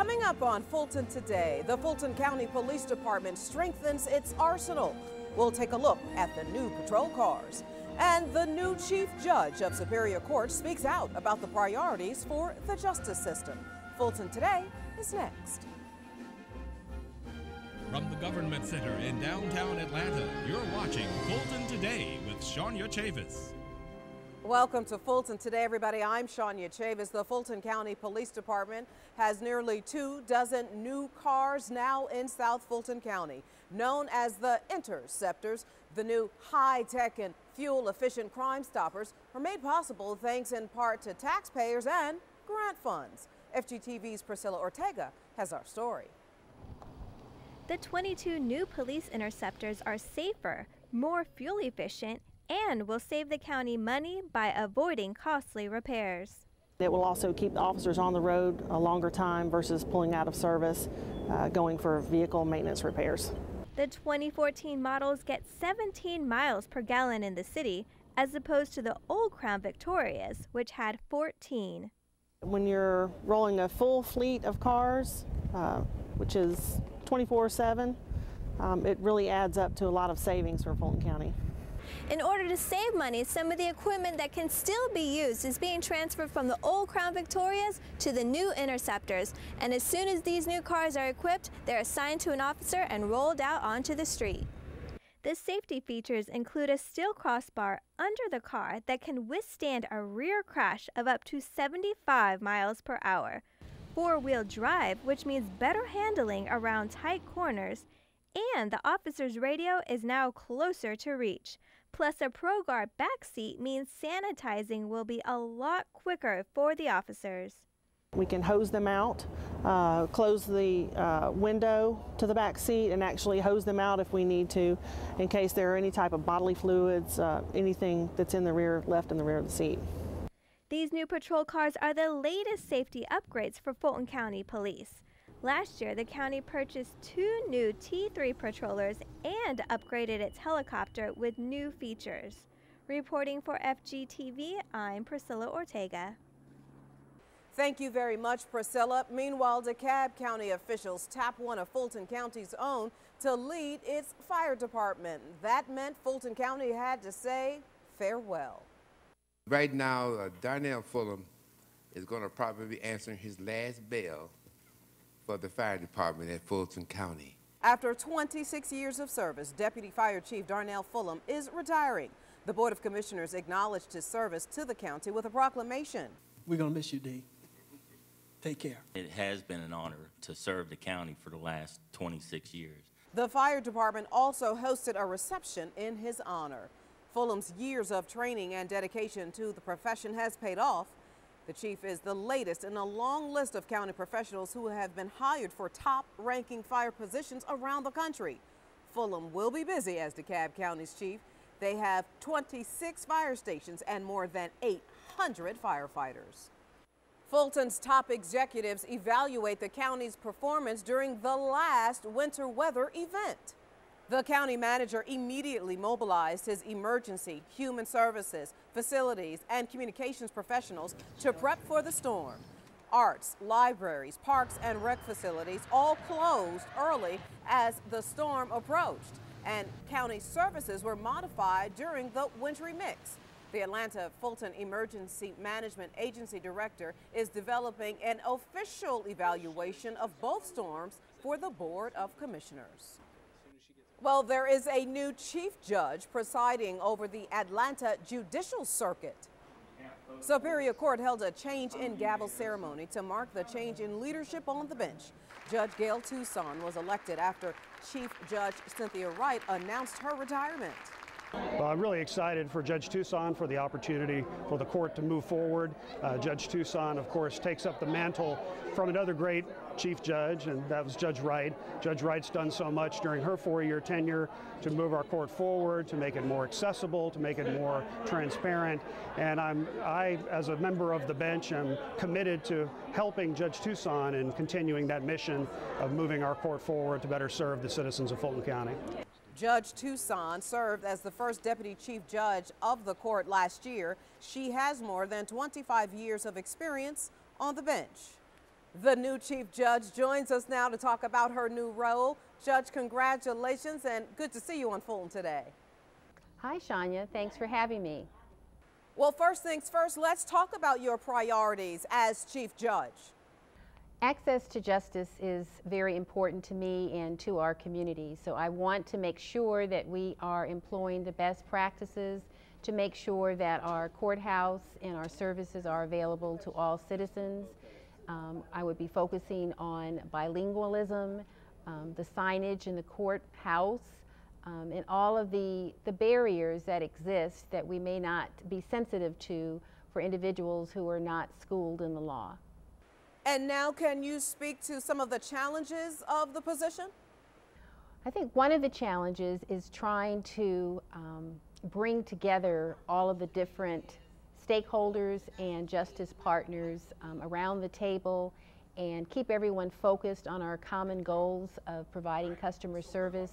Coming up on Fulton today, the Fulton County Police Department strengthens its arsenal. We'll take a look at the new patrol cars. And the new chief judge of Superior Court speaks out about the priorities for the justice system. Fulton Today is next. From the Government Center in downtown Atlanta, you're watching Fulton Today with Shania Chavis. Welcome to Fulton Today, everybody. I'm Shania Chavis. The Fulton County Police Department has nearly two dozen new cars now in South Fulton County. Known as the Interceptors, the new high-tech and fuel-efficient Crime Stoppers are made possible thanks in part to taxpayers and grant funds. FGTV's Priscilla Ortega has our story. The 22 new police interceptors are safer, more fuel efficient, and will save the county money by avoiding costly repairs. It will also keep the officers on the road a longer time versus pulling out of service, uh, going for vehicle maintenance repairs. The 2014 models get 17 miles per gallon in the city, as opposed to the old Crown Victorias, which had 14. When you're rolling a full fleet of cars, uh, which is 24-7, um, it really adds up to a lot of savings for Fulton County. In order to save money, some of the equipment that can still be used is being transferred from the old Crown Victorias to the new Interceptors. And as soon as these new cars are equipped, they're assigned to an officer and rolled out onto the street. The safety features include a steel crossbar under the car that can withstand a rear crash of up to 75 miles per hour, four-wheel drive, which means better handling around tight corners, and the officer's radio is now closer to reach. Plus, a ProGuard back seat means sanitizing will be a lot quicker for the officers. We can hose them out, uh, close the uh, window to the back seat, and actually hose them out if we need to, in case there are any type of bodily fluids, uh, anything that's in the rear, left in the rear of the seat. These new patrol cars are the latest safety upgrades for Fulton County Police. Last year, the county purchased two new T3 patrollers and upgraded its helicopter with new features. Reporting for FGTV, I'm Priscilla Ortega. Thank you very much, Priscilla. Meanwhile, DeKalb County officials tapped one of Fulton County's own to lead its fire department. That meant Fulton County had to say farewell. Right now, uh, Darnell Fullum is going to probably be answering his last bell for the fire department at Fulton County. After 26 years of service, Deputy Fire Chief Darnell Fullum is retiring. The Board of Commissioners acknowledged his service to the county with a proclamation. We're going to miss you, D. Take care. It has been an honor to serve the county for the last 26 years. The fire department also hosted a reception in his honor. Fullum's years of training and dedication to the profession has paid off. The chief is the latest in a long list of county professionals who have been hired for top ranking fire positions around the country. Fullum will be busy as DeKalb County's chief. They have 26 fire stations and more than 800 firefighters. Fulton's top executives evaluate the county's performance during the last winter weather event. The county manager immediately mobilized his emergency, human services, facilities, and communications professionals to prep for the storm. Arts, libraries, parks, and rec facilities all closed early as the storm approached, and county services were modified during the wintry mix. The Atlanta Fulton Emergency Management Agency Director is developing an official evaluation of both storms for the Board of Commissioners. Well, there is a new chief judge presiding over the Atlanta Judicial Circuit. Superior Court held a change in gavel ceremony to mark the change in leadership on the bench. Judge Gail Tusan was elected after Chief Judge Cynthia Wright announced her retirement. Well, I'm really excited for Judge Tusan for the opportunity for the court to move forward. Uh, judge Tusan, of course, takes up the mantle from another great chief judge, and that was Judge Wright. Judge Wright's done so much during her four-year tenure to move our court forward, to make it more accessible, to make it more transparent. And I'm, I, as a member of the bench, am committed to helping Judge Tusan and continuing that mission of moving our court forward to better serve the citizens of Fulton County. Judge Tusan served as the first deputy chief judge of the court last year. She has more than 25 years of experience on the bench. The new chief judge joins us now to talk about her new role. Judge, congratulations and good to see you on Fulton today. Hi, Shania. Thanks for having me. Well, first things first, let's talk about your priorities as chief judge. Access to justice is very important to me and to our community. So I want to make sure that we are employing the best practices to make sure that our courthouse and our services are available to all citizens. Um, I would be focusing on bilingualism, um, the signage in the courthouse, um, and all of the, the barriers that exist that we may not be sensitive to for individuals who are not schooled in the law. And now, can you speak to some of the challenges of the position? I think one of the challenges is trying to um, bring together all of the different stakeholders and justice partners um, around the table and keep everyone focused on our common goals of providing customer service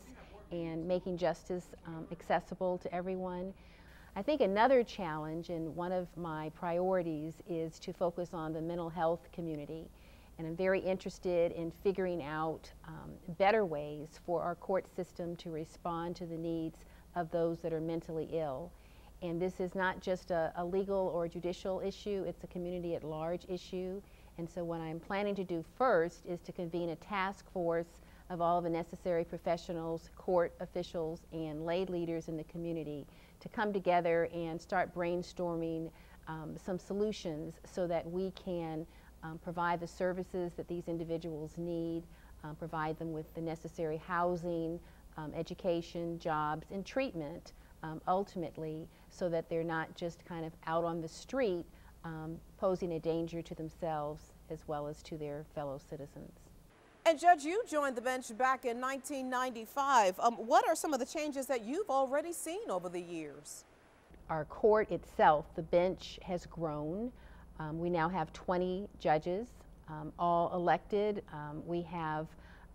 and making justice um, accessible to everyone. I think another challenge and one of my priorities is to focus on the mental health community. And I'm very interested in figuring out um, better ways for our court system to respond to the needs of those that are mentally ill. And this is not just a, a legal or judicial issue, it's a community at large issue. And so what I'm planning to do first is to convene a task force of all the necessary professionals, court officials, and lay leaders in the community to come together and start brainstorming um, some solutions so that we can um, provide the services that these individuals need, um, provide them with the necessary housing, um, education, jobs, and treatment um, ultimately so that they're not just kind of out on the street um, posing a danger to themselves as well as to their fellow citizens. And Judge, you joined the bench back in 1995. Um, what are some of the changes that you've already seen over the years? Our court itself, the bench has grown. Um, we now have 20 judges, um, all elected. Um, we have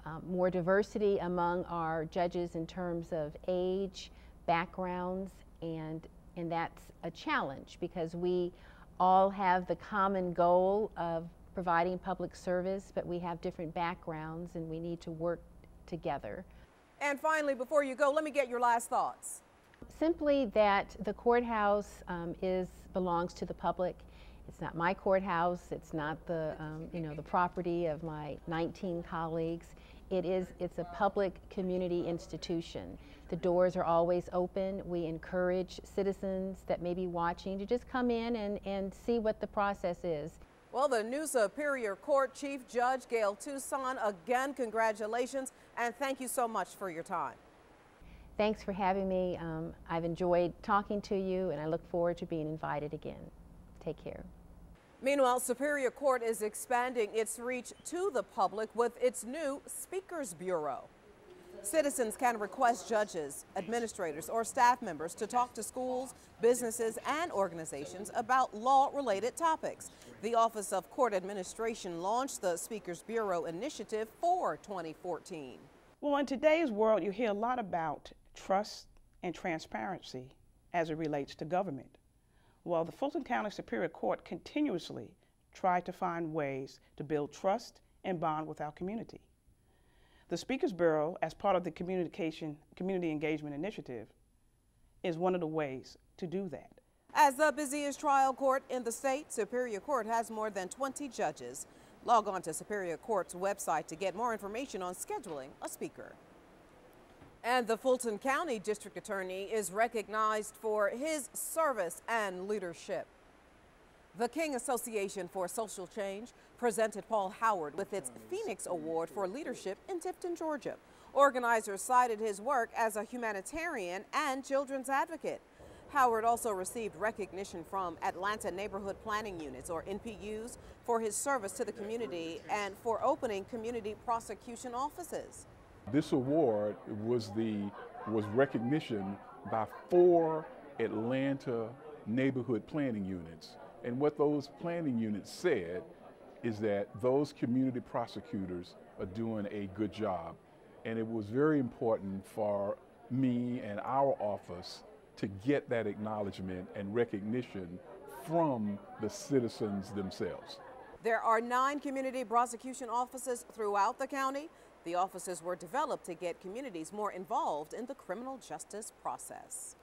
um, more diversity among our judges in terms of age, backgrounds, and, and that's a challenge because we all have the common goal of providing public service, but we have different backgrounds and we need to work together. And finally, before you go, let me get your last thoughts. Simply that the courthouse um, is belongs to the public. It's not my courthouse. It's not the um, you know the property of my 19 colleagues. It is it's a public community institution. The doors are always open. We encourage citizens that may be watching to just come in and, and see what the process is. Well, the new Superior Court Chief Judge Gail Tusan, again, congratulations and thank you so much for your time. Thanks for having me. Um, I've enjoyed talking to you and I look forward to being invited again. Take care. Meanwhile, Superior Court is expanding its reach to the public with its new Speakers Bureau. Citizens can request judges, administrators, or staff members to talk to schools, businesses, and organizations about law-related topics. The Office of Court Administration launched the Speakers Bureau initiative for 2014. Well, in today's world, you hear a lot about trust and transparency as it relates to government. Well, the Fulton County Superior Court continuously tried to find ways to build trust and bond with our community. The Speakers Bureau, as part of the Communication Community Engagement Initiative, is one of the ways to do that. As the busiest trial court in the state, Superior Court has more than 20 judges. Log on to Superior Court's website to get more information on scheduling a speaker. And the Fulton County District Attorney is recognized for his service and leadership. The King Association for Social Change presented Paul Howard with its Phoenix Award for Leadership in Tifton, Georgia. Organizers cited his work as a humanitarian and children's advocate. Howard also received recognition from Atlanta Neighborhood Planning Units, or NPUs, for his service to the community and for opening community prosecution offices. This award was the was recognition by four Atlanta neighborhood planning units and what those planning units said is that those community prosecutors are doing a good job. And it was very important for me and our office to get that acknowledgement and recognition from the citizens themselves. There are nine community prosecution offices throughout the county. The offices were developed to get communities more involved in the criminal justice process.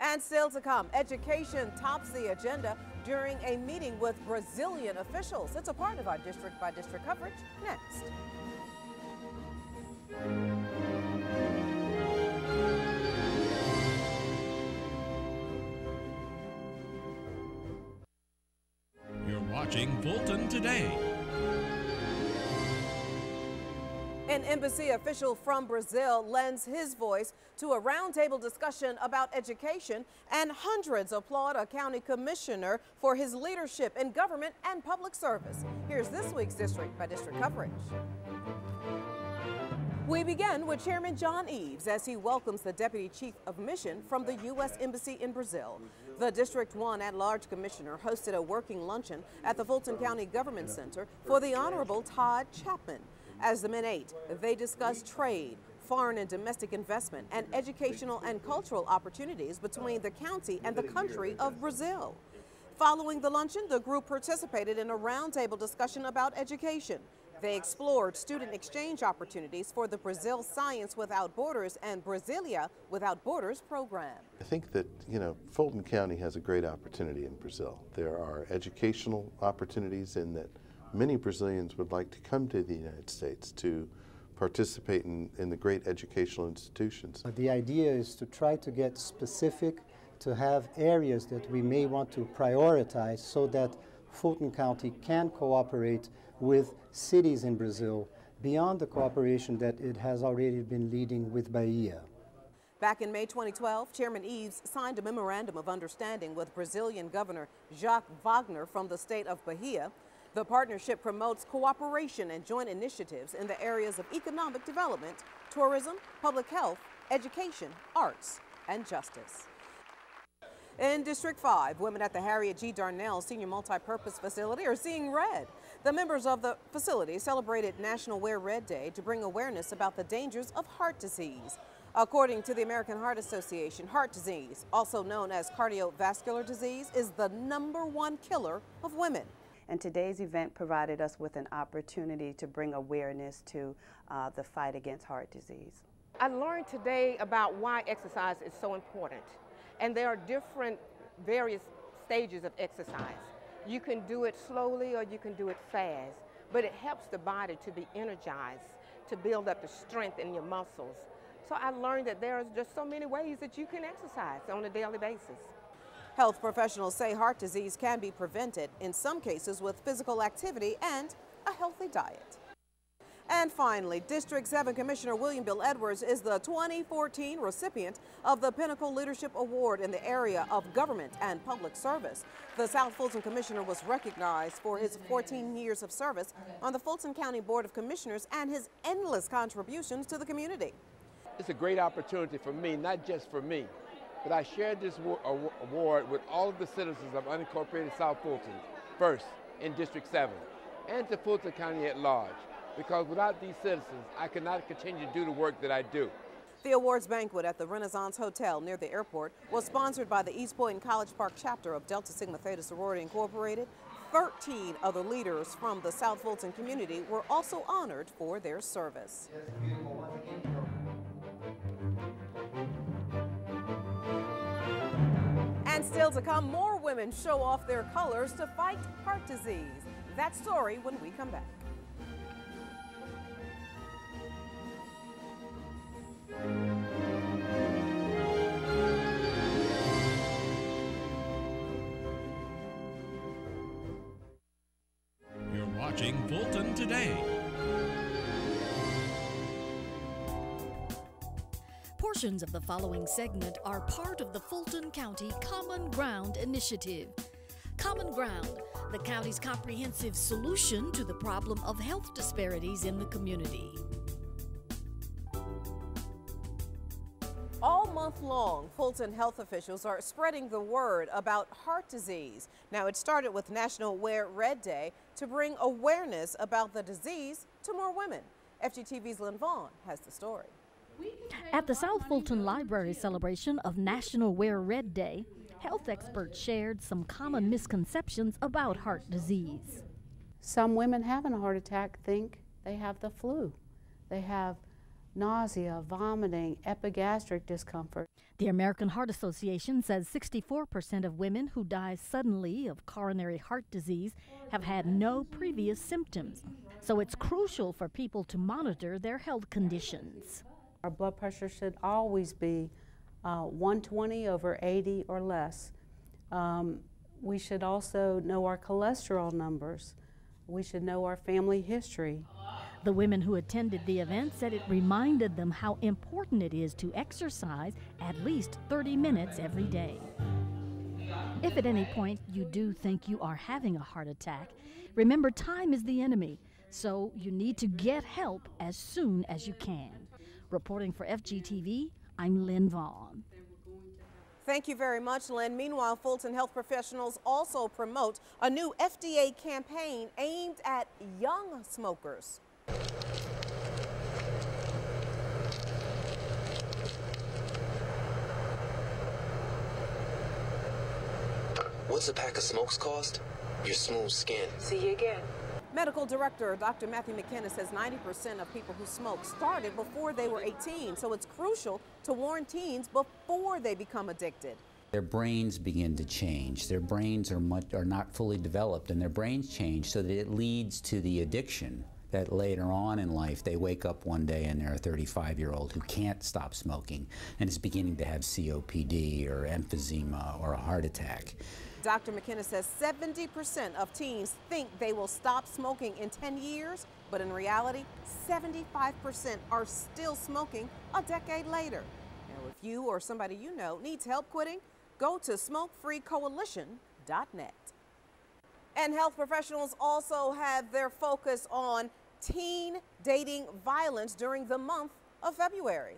And still to come, education tops the agenda during a meeting with Brazilian officials. It's a part of our district by district coverage next. You're watching Fulton Today. An embassy official from Brazil lends his voice to a roundtable discussion about education, and hundreds applaud a county commissioner for his leadership in government and public service. Here's this week's district by district coverage. We begin with Chairman John Eaves as he welcomes the Deputy Chief of Mission from the U.S. Embassy in Brazil. The District 1 at large commissioner hosted a working luncheon at the Fulton County Government Center for the Honorable Todd Chapman. As the men ate, they discussed trade, foreign and domestic investment, and educational and cultural opportunities between the county and the country of Brazil. Following the luncheon, the group participated in a roundtable discussion about education. They explored student exchange opportunities for the Brazil Science Without Borders and Brasilia Without Borders program. I think that, you know, Fulton County has a great opportunity in Brazil. There are educational opportunities in that many Brazilians would like to come to the United States to participate in, in the great educational institutions. The idea is to try to get specific, to have areas that we may want to prioritize so that Fulton County can cooperate with cities in Brazil beyond the cooperation that it has already been leading with Bahia. Back in May 2012, Chairman Eaves signed a memorandum of understanding with Brazilian Governor Jaques Wagner from the state of Bahia. The partnership promotes cooperation and joint initiatives in the areas of economic development, tourism, public health, education, arts, and justice. In District 5, women at the Harriet G. Darnell Senior Multipurpose Facility are seeing red. The members of the facility celebrated National Wear Red Day to bring awareness about the dangers of heart disease. According to the American Heart Association, heart disease, also known as cardiovascular disease, is the number one killer of women. And today's event provided us with an opportunity to bring awareness to uh, the fight against heart disease. I learned today about why exercise is so important. And there are different, various stages of exercise. You can do it slowly or you can do it fast, but it helps the body to be energized, to build up the strength in your muscles. So I learned that there are just so many ways that you can exercise on a daily basis. Health professionals say heart disease can be prevented, in some cases with physical activity and a healthy diet. And finally, District 7 Commissioner William Bill Edwards is the 2014 recipient of the Pinnacle Leadership Award in the area of government and public service. The South Fulton Commissioner was recognized for his 14 years of service on the Fulton County Board of Commissioners and his endless contributions to the community. It's a great opportunity for me, not just for me, but I shared this award with all of the citizens of unincorporated South Fulton, first in District 7, and to Fulton County at large because without these citizens, I cannot continue to do the work that I do. The awards banquet at the Renaissance Hotel near the airport was sponsored by the East Point and College Park chapter of Delta Sigma Theta Sorority Incorporated. 13 other leaders from the South Fulton community were also honored for their service. And still to come, more women show off their colors to fight heart disease. That story when we come back. You're watching Fulton Today. Portions of the following segment are part of the Fulton County Common Ground Initiative. Common Ground, the county's comprehensive solution to the problem of health disparities in the community. All month long, Fulton health officials are spreading the word about heart disease. Now, it started with National Wear Red Day to bring awareness about the disease to more women. FGTV's Lynn Vaughn has the story. At the South Fulton Library celebration of National Wear Red Day, health experts shared some common misconceptions about heart disease. Some women having a heart attack think they have the flu. They have nausea, vomiting, epigastric discomfort. The American Heart Association says 64% of women who die suddenly of coronary heart disease have had no previous symptoms. So it's crucial for people to monitor their health conditions. Our blood pressure should always be uh, 120 over 80 or less. Um, we should also know our cholesterol numbers. We should know our family history. The women who attended the event said it reminded them how important it is to exercise at least 30 minutes every day. If at any point you do think you are having a heart attack, remember time is the enemy, so you need to get help as soon as you can. Reporting for FGTV, I'm Lynn Vaughn. Thank you very much, Lynn. Meanwhile, Fulton health professionals also promote a new FDA campaign aimed at young smokers. What's a pack of smokes cost? Your smooth skin. See you again. Medical Director Dr. Matthew McKenna says 90% of people who smoke started before they were 18, so it's crucial to warn teens before they become addicted. Their brains begin to change. Their brains are, much, are not fully developed, and their brains change so that it leads to the addiction that later on in life they wake up one day and they're a 35 year old who can't stop smoking and is beginning to have COPD or emphysema or a heart attack. Dr. McKenna says 70% of teens think they will stop smoking in 10 years, but in reality, 75% are still smoking a decade later. Now, if you or somebody you know needs help quitting, go to smokefreecoalition.net. And health professionals also have their focus on teen dating violence during the month of February.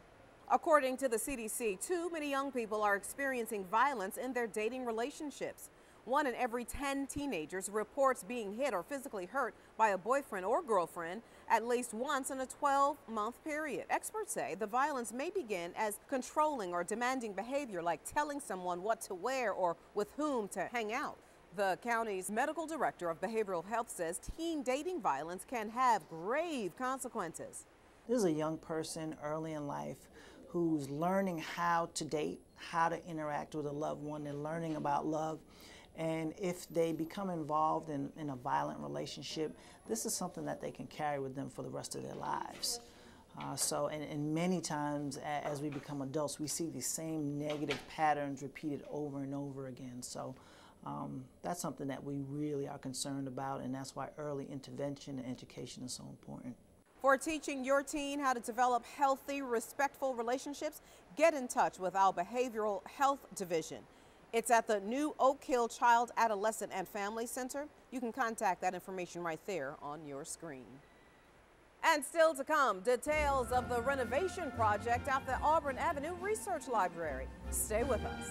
According to the CDC, too many young people are experiencing violence in their dating relationships. One in every 10 teenagers reports being hit or physically hurt by a boyfriend or girlfriend at least once in a 12 month period. Experts say the violence may begin as controlling or demanding behavior like telling someone what to wear or with whom to hang out. The county's medical director of behavioral health says teen dating violence can have grave consequences. This is a young person early in life who's learning how to date, how to interact with a loved one, and learning about love. And if they become involved in, in a violent relationship, this is something that they can carry with them for the rest of their lives. Uh, so, and, and, many times as we become adults, we see these same negative patterns repeated over and over again. So, um, that's something that we really are concerned about, and that's why early intervention and education is so important. For teaching your teen how to develop healthy, respectful relationships, get in touch with our Behavioral Health Division. It's at the new Oak Hill Child, Adolescent, and Family Center. You can contact that information right there on your screen. And still to come, details of the renovation project at the Auburn Avenue Research Library. Stay with us.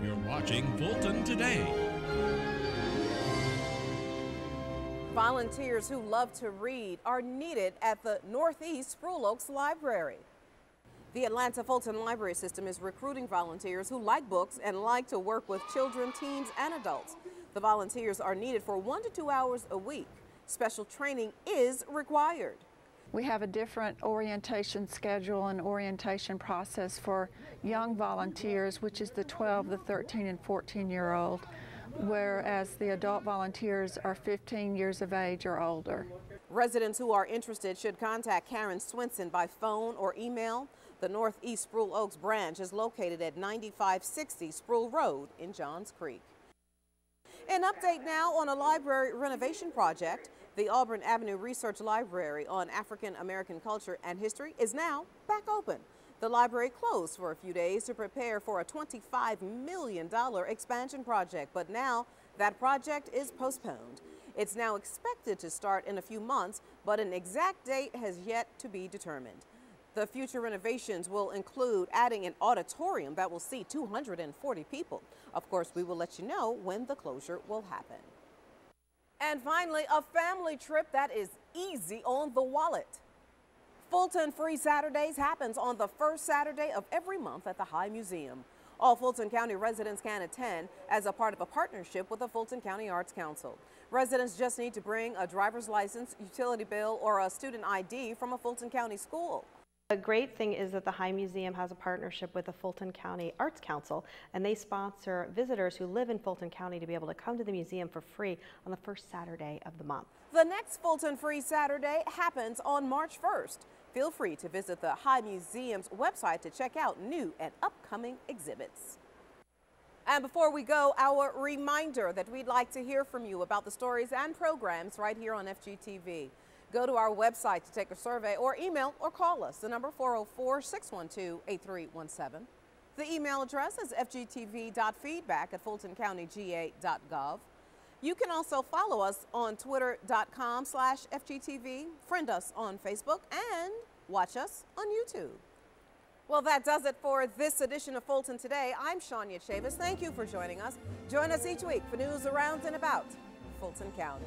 You're watching Fulton Today. Volunteers who love to read are needed at the Northeast Spruill Oaks Library. The Atlanta Fulton Library System is recruiting volunteers who like books and like to work with children, teens, and adults. The volunteers are needed for one to two hours a week. Special training is required. We have a different orientation schedule and orientation process for young volunteers, which is the 12, the 13, and 14 year old, whereas the adult volunteers are 15 years of age or older. Residents who are interested should contact Karen Swinson by phone or email. The Northeast Spruill Oaks branch is located at 9560 Spruill Road in Johns Creek. An update now on a library renovation project. The Auburn Avenue Research Library on African American culture and history is now back open. The library closed for a few days to prepare for a $25 million expansion project, but now that project is postponed. It's now expected to start in a few months, but an exact date has yet to be determined. The future renovations will include adding an auditorium that will seat 240 people. Of course, we will let you know when the closure will happen. And finally, a family trip that is easy on the wallet. Fulton Free Saturdays happens on the first Saturday of every month at the High Museum. All Fulton County residents can attend as a part of a partnership with the Fulton County Arts Council. Residents just need to bring a driver's license, utility bill, or a student ID from a Fulton County school. The great thing is that the High Museum has a partnership with the Fulton County Arts Council, and they sponsor visitors who live in Fulton County to be able to come to the museum for free on the first Saturday of the month. The next Fulton Free Saturday happens on March 1st. Feel free to visit the High Museum's website to check out new and upcoming exhibits. And before we go, our reminder that we'd like to hear from you about the stories and programs right here on FGTV. Go to our website to take a survey or email or call us. The number 404 612 8317. The email address is fgtv.feedback at fultoncountyga.gov. You can also follow us on twitter.com slash FGTV, friend us on Facebook, and watch us on YouTube. Well, that does it for this edition of Fulton Today. I'm Shania Chavis. Thank you for joining us. Join us each week for news around and about Fulton County.